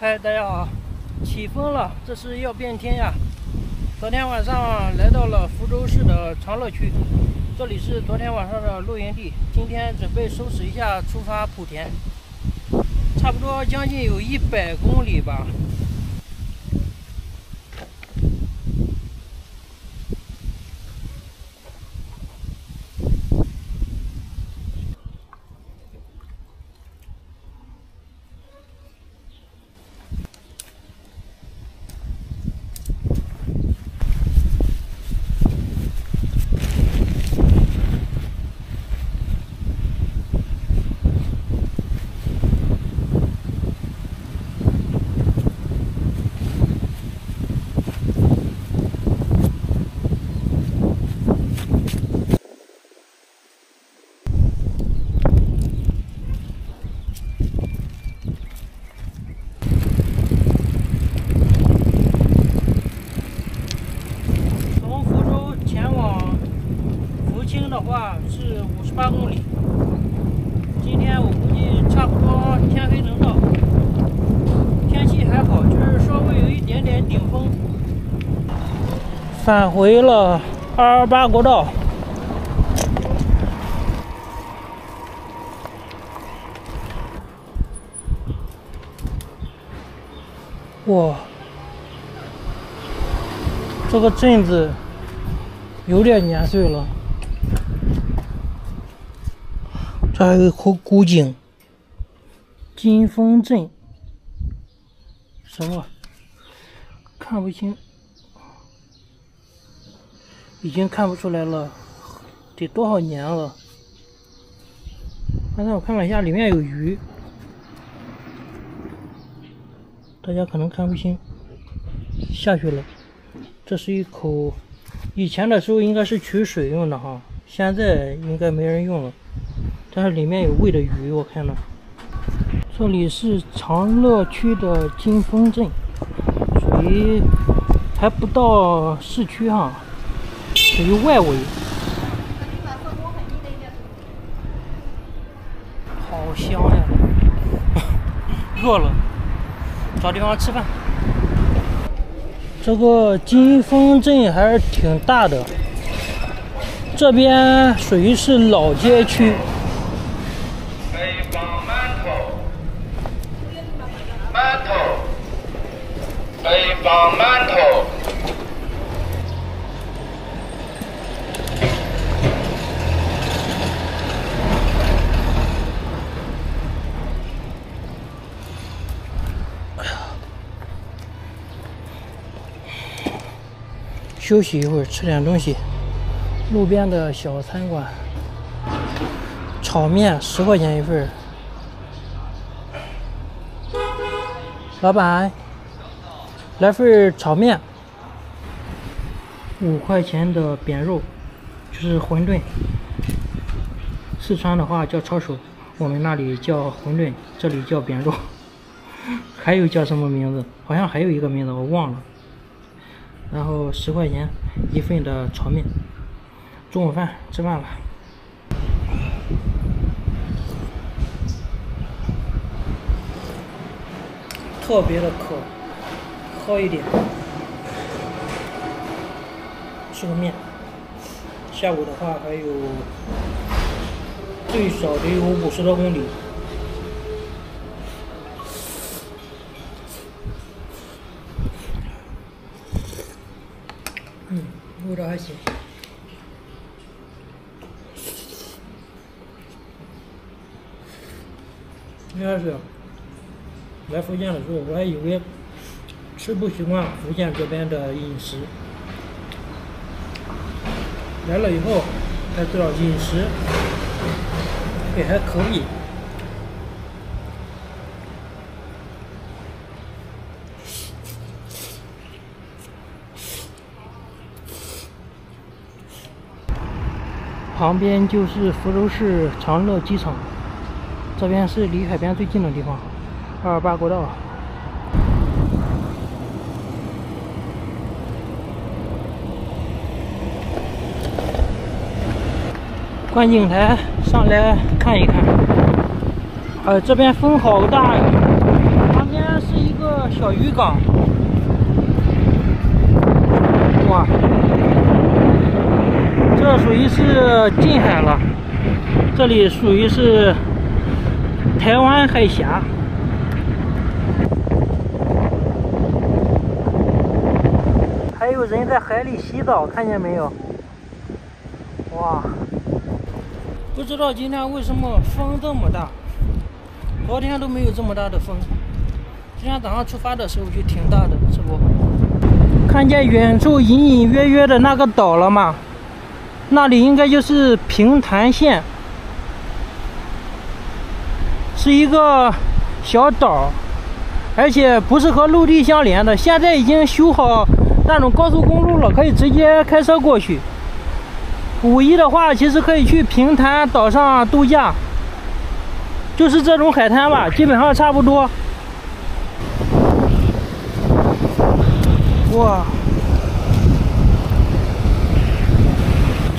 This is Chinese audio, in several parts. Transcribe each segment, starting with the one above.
嗨，大家好！起风了，这是要变天呀！昨天晚上来到了福州市的长乐区，这里是昨天晚上的露营地。今天准备收拾一下，出发莆田，差不多将近有一百公里吧。是五十八公里。今天我估计差不多天黑能到。天气还好，就是稍微有一点点顶风。返回了二二八国道。哇，这个镇子有点年岁了。这还有一口古井，金峰镇，什么？看不清，已经看不出来了，得多少年了？刚才我看了一下，里面有鱼，大家可能看不清。下去了，这是一口，以前的时候应该是取水用的哈，现在应该没人用了。但是里面有喂的鱼，我看到。这里是长乐区的金峰镇，属于还不到市区哈，属于外围。好香呀！饿了，找地方吃饭。这个金峰镇还是挺大的，这边属于是老街区。北方馒头，北方馒头，休息一会儿，吃点东西。路边的小餐馆，炒面十块钱一份。老板。来份炒面，五块钱的扁肉，就是馄饨。四川的话叫抄手，我们那里叫馄饨，这里叫扁肉。还有叫什么名字？好像还有一个名字我忘了。然后十块钱一份的炒面。中午饭吃饭了，特别的渴。喝一点，吃个面。下午的话还有最少得有五十多公里。味道还行。应该是来福建的时候，我还以为。吃不习惯福建这边的饮食，来了以后才知道饮食也还可以。旁边就是福州市长乐机场，这边是离海边最近的地方，二二八国道。观景台上来看一看，呃，这边风好大呀！旁边是一个小鱼缸。哇，这属于是近海了，这里属于是台湾海峡。还有人在海里洗澡，看见没有？哇，不知道今天为什么风这么大，昨天都没有这么大的风。今天早上出发的时候就挺大的，是不？看见远处隐隐约约的那个岛了吗？那里应该就是平潭县，是一个小岛，而且不是和陆地相连的。现在已经修好那种高速公路了，可以直接开车过去。五一的话，其实可以去平潭岛上度假，就是这种海滩吧，基本上差不多。哇，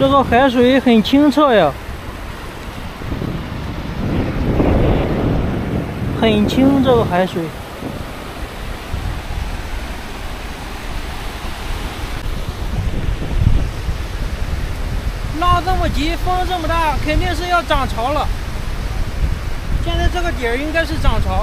这个海水很清澈呀，很清这个海水。浪这么急，风这么大，肯定是要涨潮了。现在这个点应该是涨潮。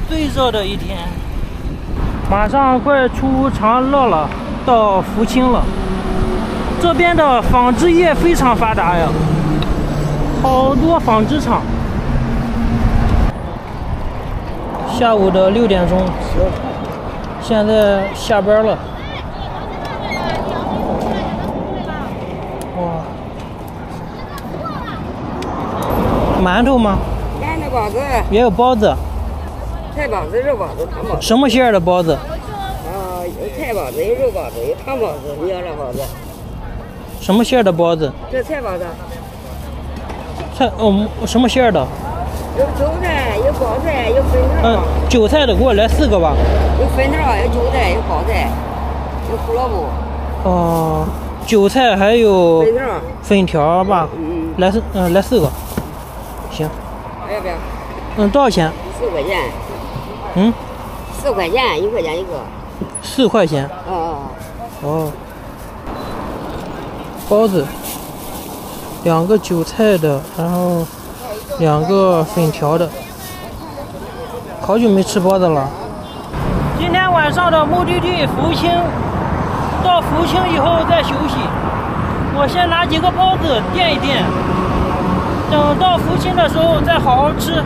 最热的一天，马上快出长乐了，到福清了。这边的纺织业非常发达呀，好多纺织厂。下午的六点钟，现在下班了。馒头吗？馒头包子，也有包子。菜包子、肉包子、汤包子。什么馅儿的包子？啊，有菜包子，有肉包子，有汤包子，你要啥包子？什么馅儿的包子？这菜包子。菜哦，什么馅儿的？有韭菜，有包菜，有粉条。嗯，韭菜的给我来四个吧。有粉条，有韭菜，有包菜，有胡萝卜。哦，韭菜还有粉条。粉条吧。嗯。来四，嗯，来四个。行，要不要？嗯，多少钱？四块钱。嗯，四块钱，一块钱一个。四块钱。哦哦。包子，两个韭菜的，然后两个粉条的。好久没吃包子了。今天晚上的目的地福清，到福清以后再休息。我先拿几个包子垫一垫。等到福清的时候再好好吃，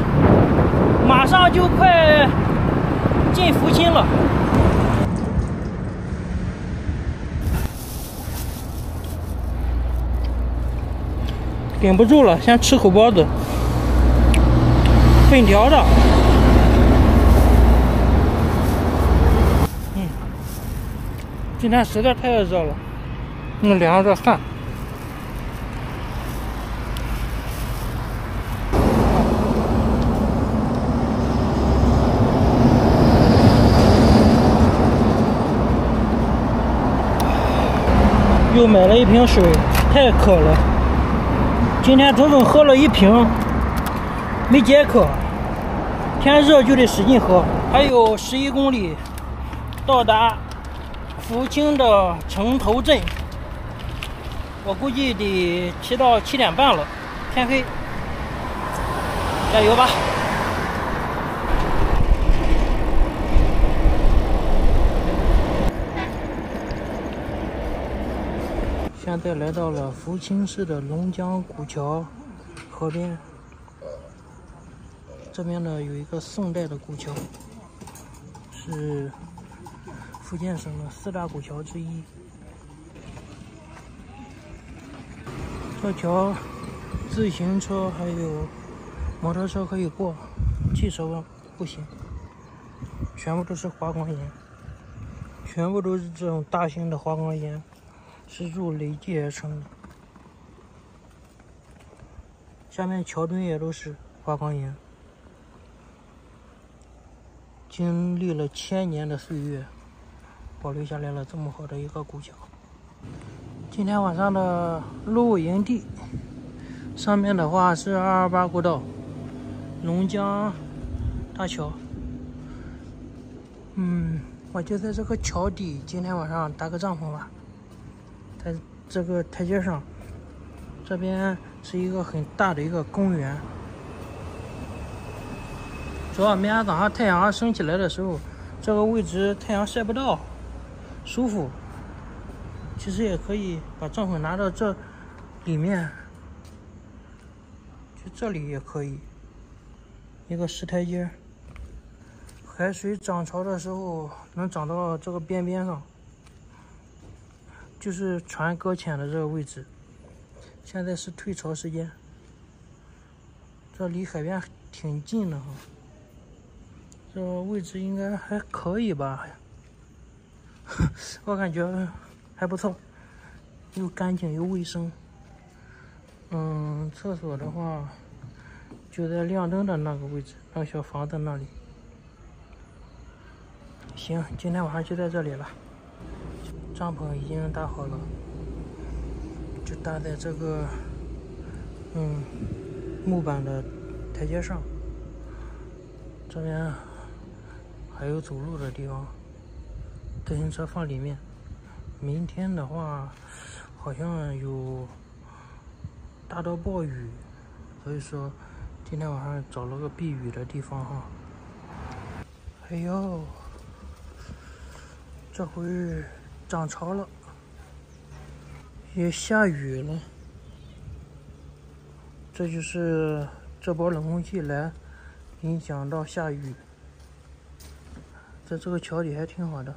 马上就快进福清了，顶不住了，先吃口包子，粉条的，嗯，今天实在太热了，那凉着汗。又买了一瓶水，太渴了。今天整整喝了一瓶，没解渴。天热就得使劲喝。还有十一公里，到达福清的城头镇。我估计得骑到七点半了，天黑。加油吧！现在来到了福清市的龙江古桥河边，这边呢有一个宋代的古桥，是福建省的四大古桥之一。这桥自行车还有摩托车可以过，汽车不行，全部都是花岗岩，全部都是这种大型的花岗岩。石柱累积而成的，下面桥墩也都是花岗岩，经历了千年的岁月，保留下来了这么好的一个古桥。今天晚上的露营地上面的话是二二八国道龙江大桥，嗯，我就在这个桥底，今天晚上搭个帐篷吧。在这个台阶上，这边是一个很大的一个公园。主要明天早上太阳升起来的时候，这个位置太阳晒不到，舒服。其实也可以把帐篷拿到这里面，就这里也可以，一个石台阶。海水涨潮的时候能涨到这个边边上。就是船搁浅的这个位置，现在是退潮时间，这离海边挺近的哈，这位置应该还可以吧？我感觉还不错，又干净又卫生。嗯，厕所的话就在亮灯的那个位置，那个小房子那里。行，今天晚上就在这里了。帐篷已经搭好了，就搭在这个嗯木板的台阶上。这边还有走路的地方，自行车放里面。明天的话，好像有大到暴雨，所以说今天晚上找了个避雨的地方哈。哎呦，这回。涨潮了，也下雨了，这就是这波冷空气来影响到下雨，在这个桥底还挺好的，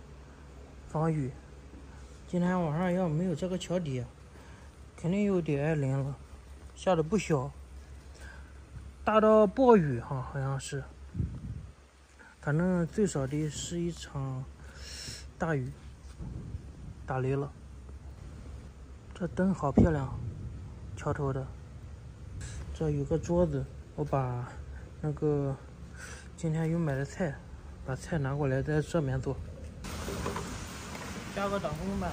防雨。今天晚上要没有这个桥底，肯定又得挨淋了，下的不小，大到暴雨哈，好像是，反正最少的是一场大雨。打雷了，这灯好漂亮，桥头的。这有个桌子，我把那个今天又买的菜，把菜拿过来在这面做。加个挡风板。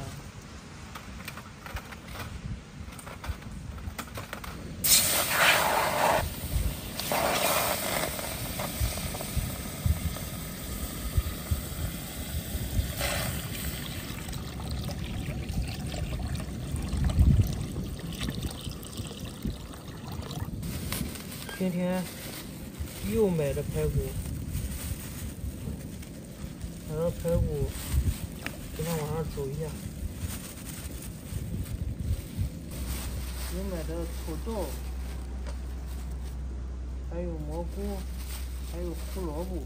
今天又买的排骨，买了排骨，今天晚上煮一下。又买的土豆，还有蘑菇，还有胡萝卜，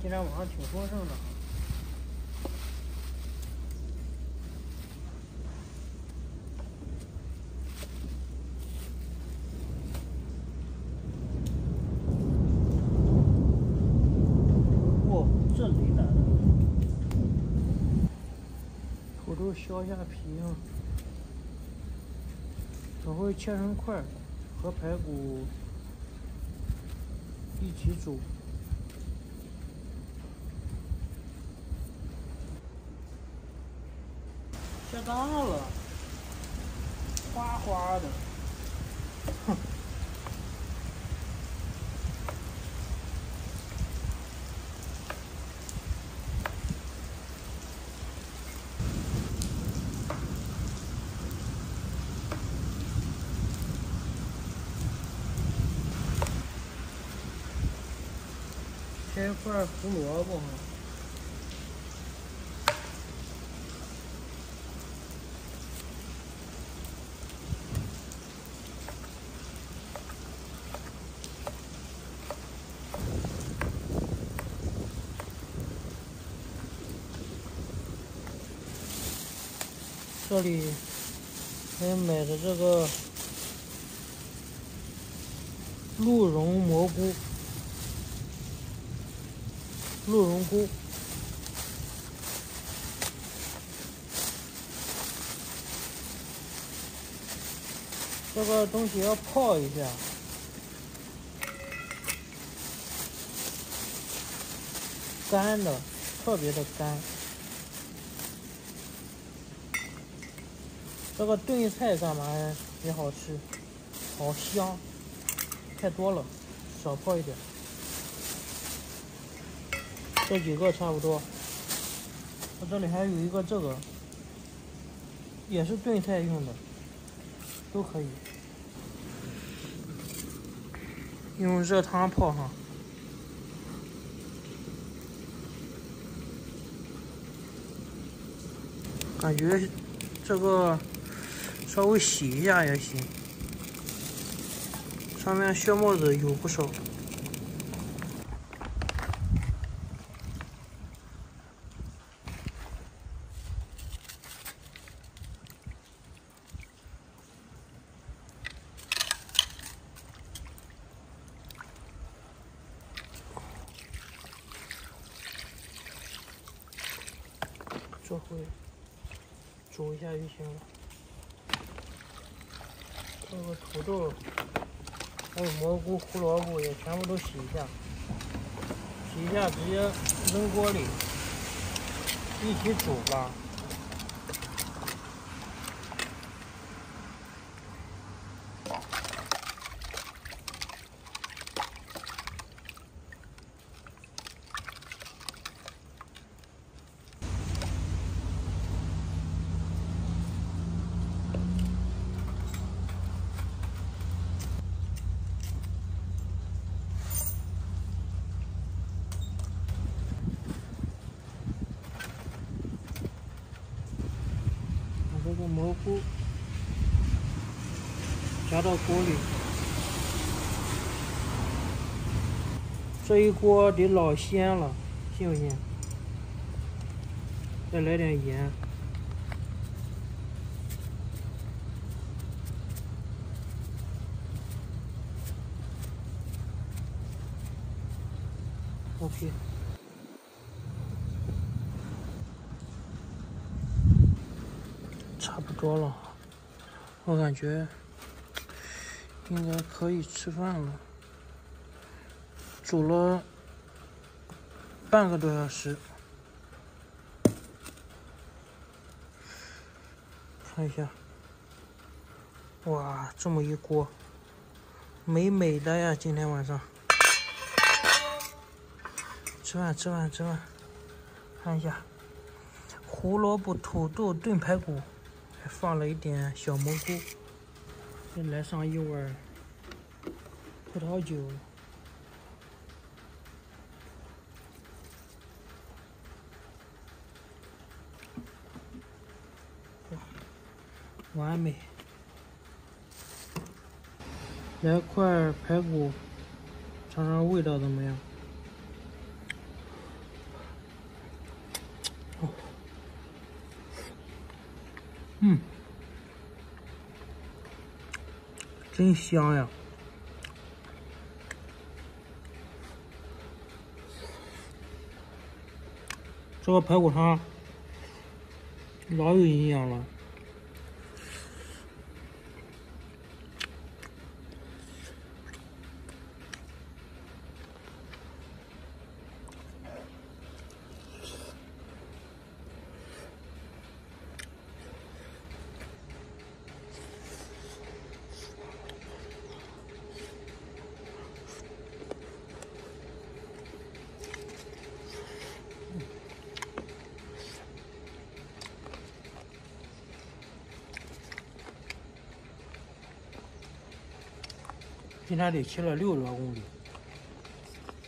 今天晚上挺丰盛的。削下皮，等切成块，和排骨一起煮。下大了，哗哗的，块胡萝卜。这里还买的这个鹿茸蘑菇、鹿茸菇，这个东西要泡一下，干的，特别的干。这个炖菜干嘛呀？也好吃，好香。太多了，少泡一点。这几个差不多。我这里还有一个这个，也是炖菜用的，都可以。用热汤泡上，感觉这个。稍微洗一下也行，上面血沫子有不少。这回煮一下就行了。这个土豆，还有蘑菇、胡萝卜也全部都洗一下，洗一下直接扔锅里，一起煮吧。蘑菇加到锅里，这一锅得老鲜了，信不信？再来点盐，OK。差不多了，我感觉应该可以吃饭了。煮了半个多小时，看一下，哇，这么一锅，美美的呀！今天晚上吃饭，吃饭，吃饭，看一下，胡萝卜土豆炖排骨。还放了一点小蘑菇，再来上一碗葡萄酒，完美！来块排骨，尝尝味道怎么样？真香呀！这个排骨汤老有营养了。今天得骑了六十多公里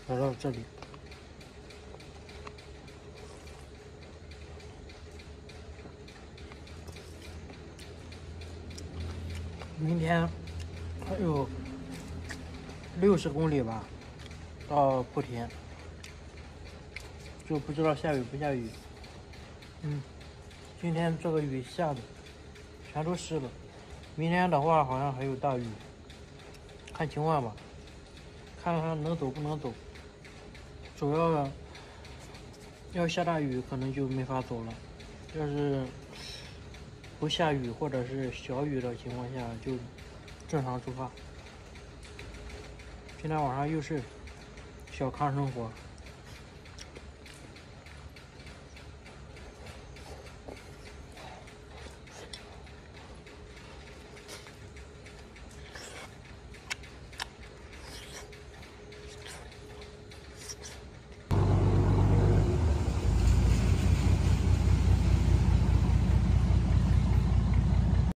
来到这里。明天还有六十公里吧，到莆田，就不知道下雨不下雨。嗯，今天这个雨下的全都湿了，明天的话好像还有大雨，看情况吧，看看能走不能走。主要要下大雨，可能就没法走了。要是不下雨或者是小雨的情况下，就正常出发。今天晚上又是小康生活。